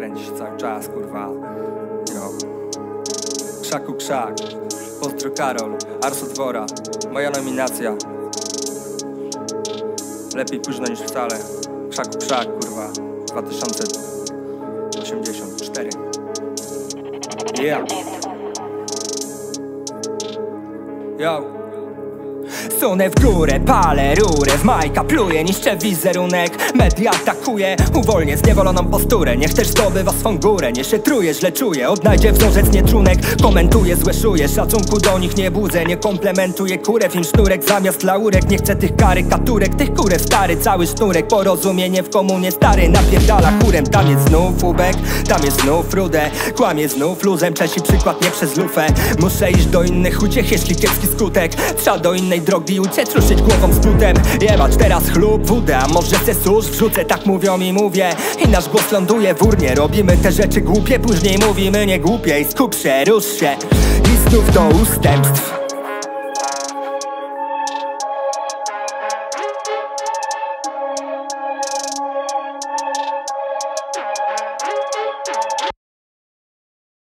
kręci się cały czas, kurwa. Yo. Krzaku krzak. Pozdro Karol, Arso Dwora Moja nominacja. Lepiej późno niż wcale. Krzaku krzak, kurwa. 2084 Yeah. Yo Sunę w górę, palę rurę W majka pluję, niszczę wizerunek. Media atakuje, uwolnię zniewoloną posturę. Niech też zdobywa swą górę Nie się truje, źle czuję. Odnajdzie wzorzec, nie trunek Komentuję, złeszuję Szacunku do nich nie budzę Nie komplementuję kurę. Film sznurek zamiast laurek Nie chcę tych karykaturek. Tych kurew stary, cały sznurek. Porozumienie w komunie stary Napierdala chórem. Tam jest znów ubek Tam jest znów rudę Kłamie znów luzem Czesi przykład nie przez lufę. Muszę iść do innych uciech Jeśli kiepski skutek. Trzeba do innej drogi uciec Ruszyć głową z butem Jebać teraz chlub, wódę A może se susz? Wrzucę Tak mówią i mówię. I nasz głos ląduje w urnie. Robimy te rzeczy głupie Później mówimy nie głupie. I skup się, rusz się. I znów do ustępstw